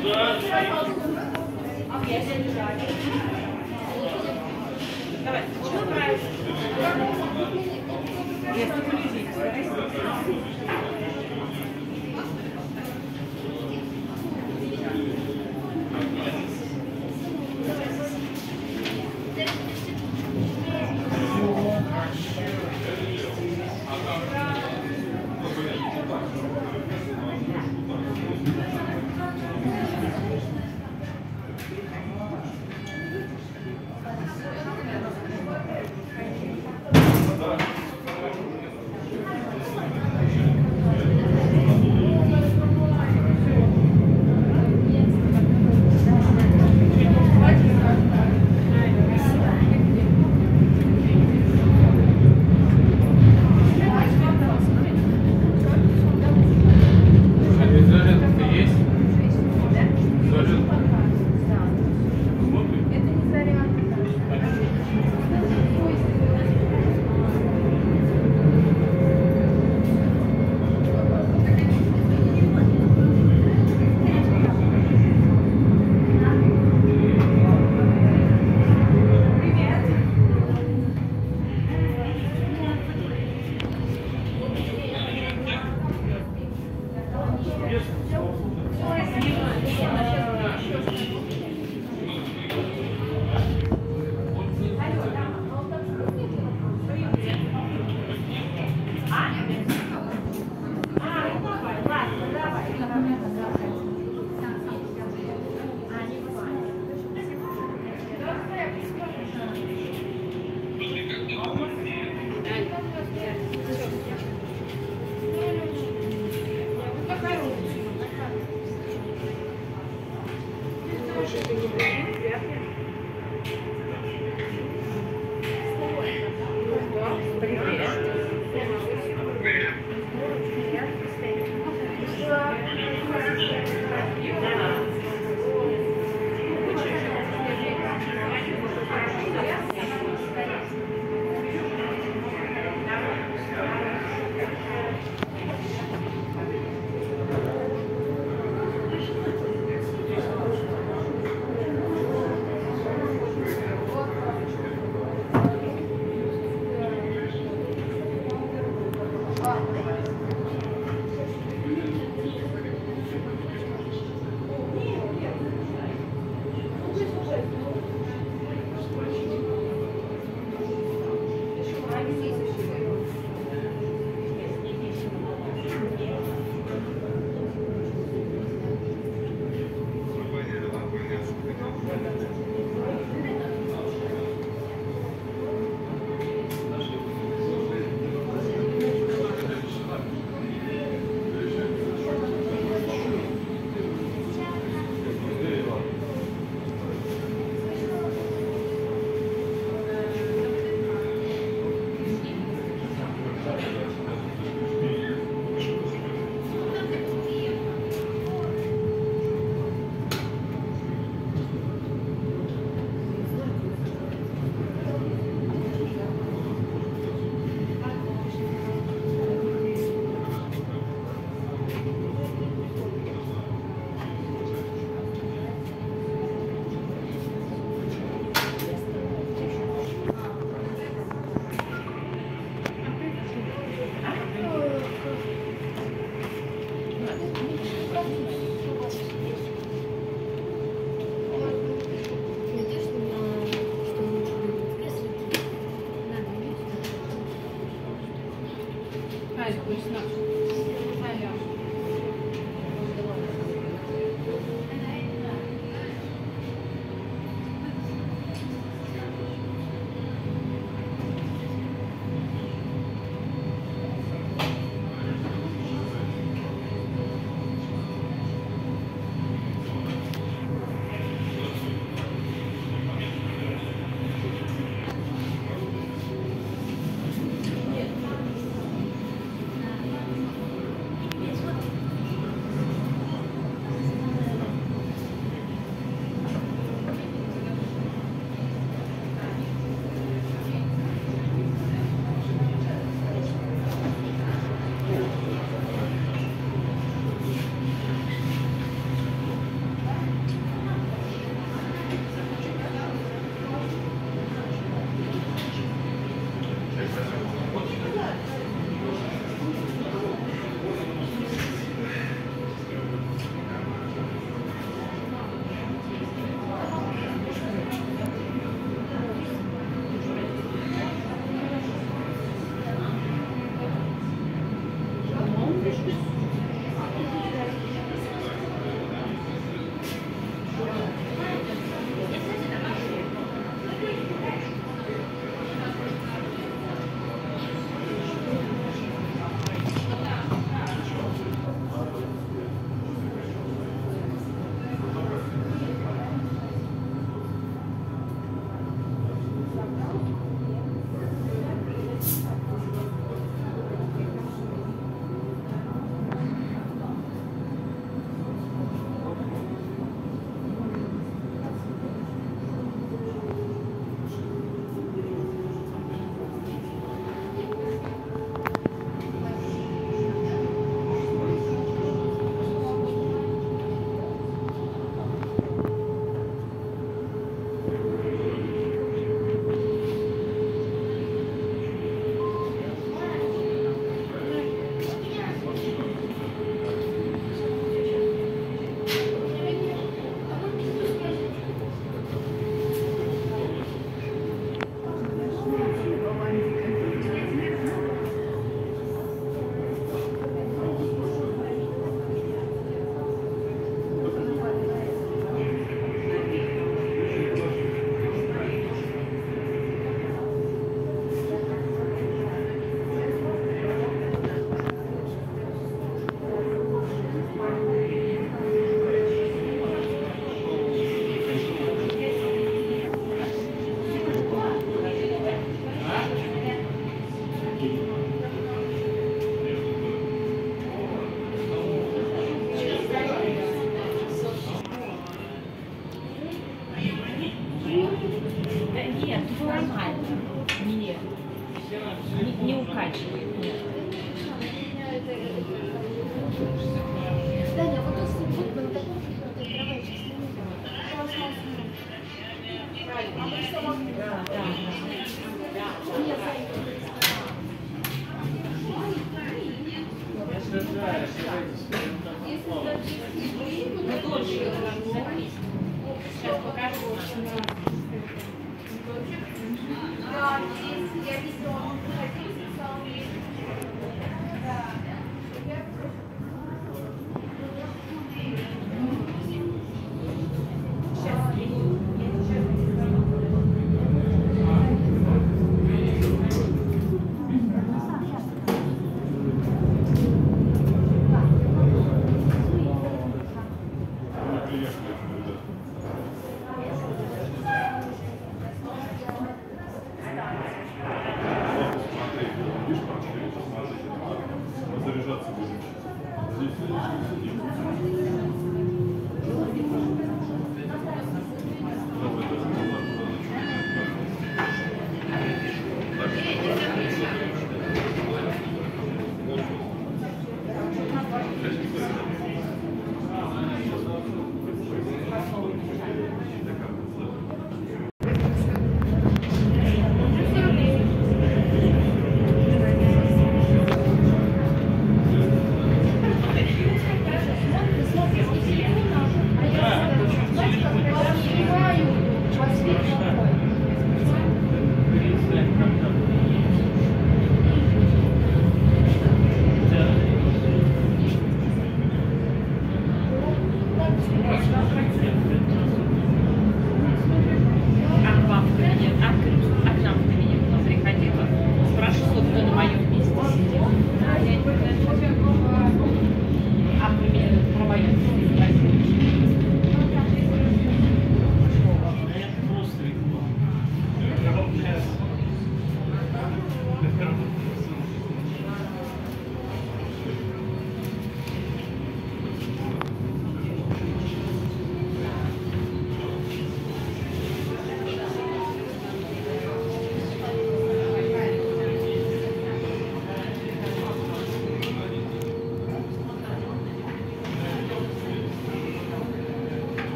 Изолента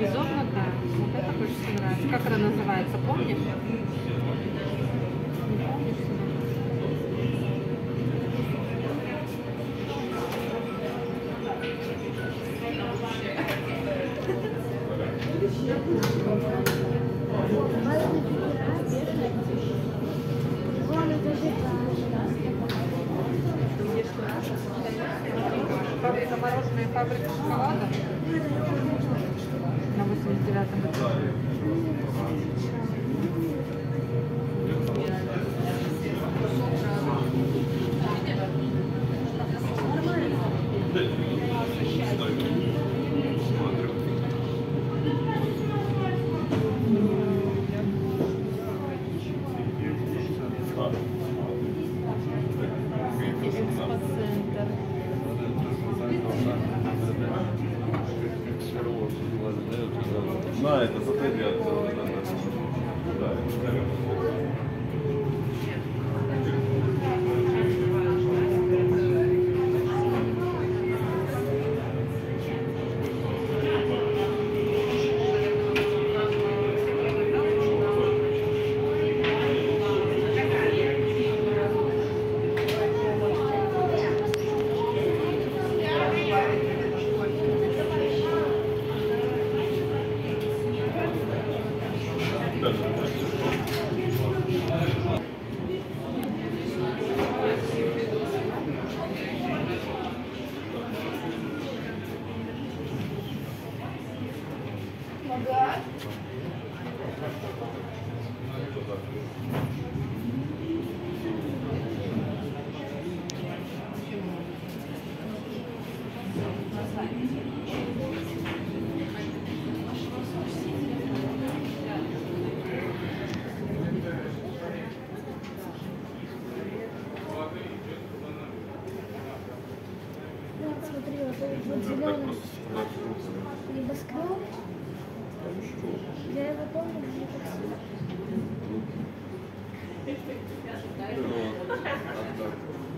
Изогнутая. Вот это хочется нравится. Как она называется, помнишь? Не помнишь? Фабрика мороженое, фабрика шоколада. На, это за тебя. Да, это Смотри, вот, зеленый небоскреб. Я его помню, мне так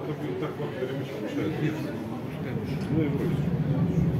Так, так вот перемешивается. Ну и вроде.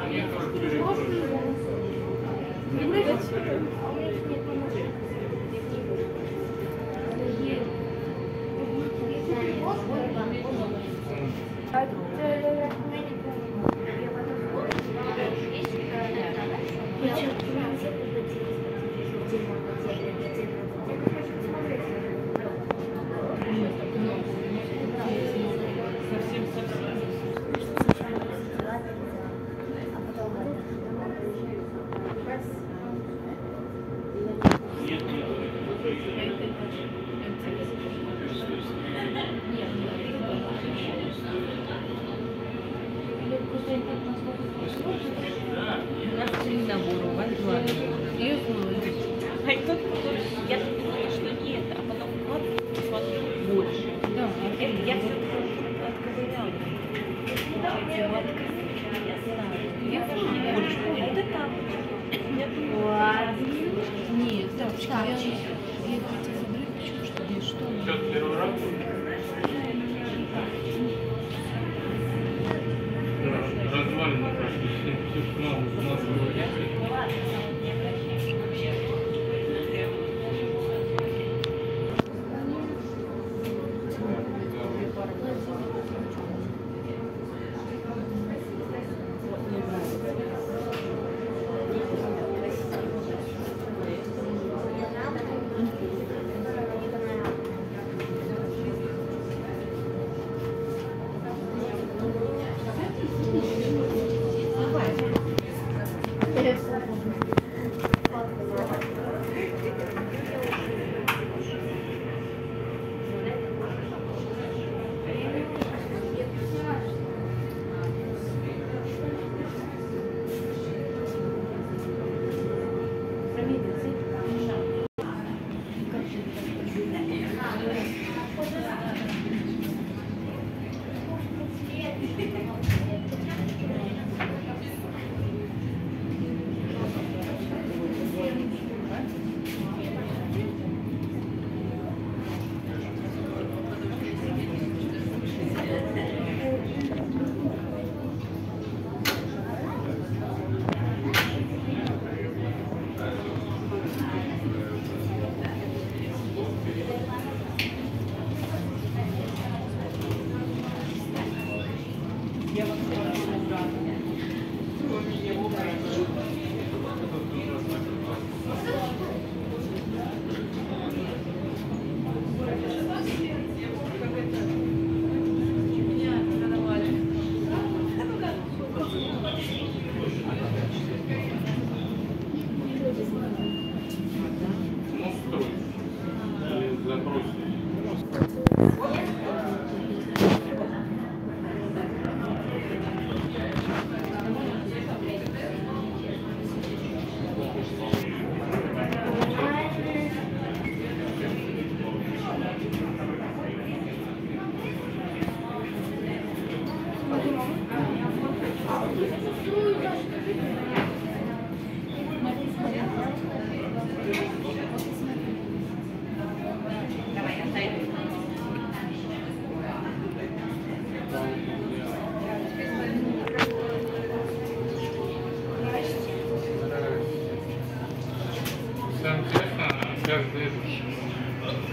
Thank you. すいません。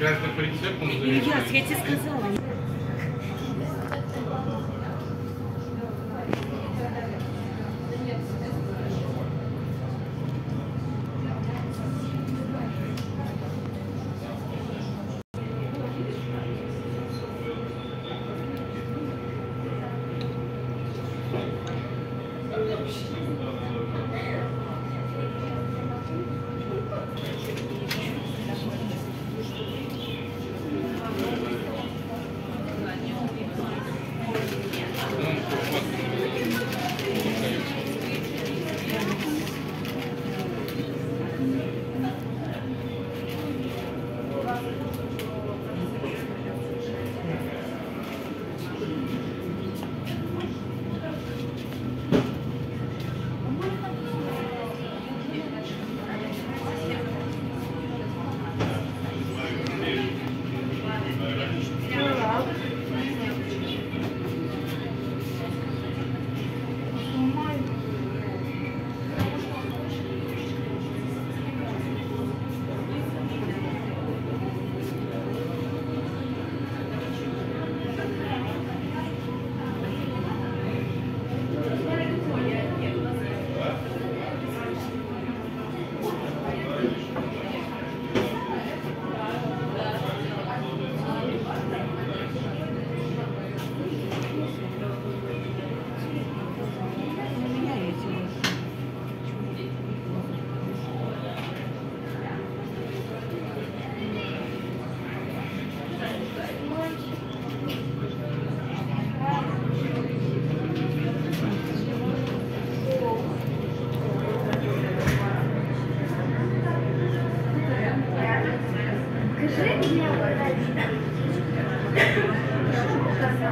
Каждый, прицеп он Ильяс, я тебе сказала.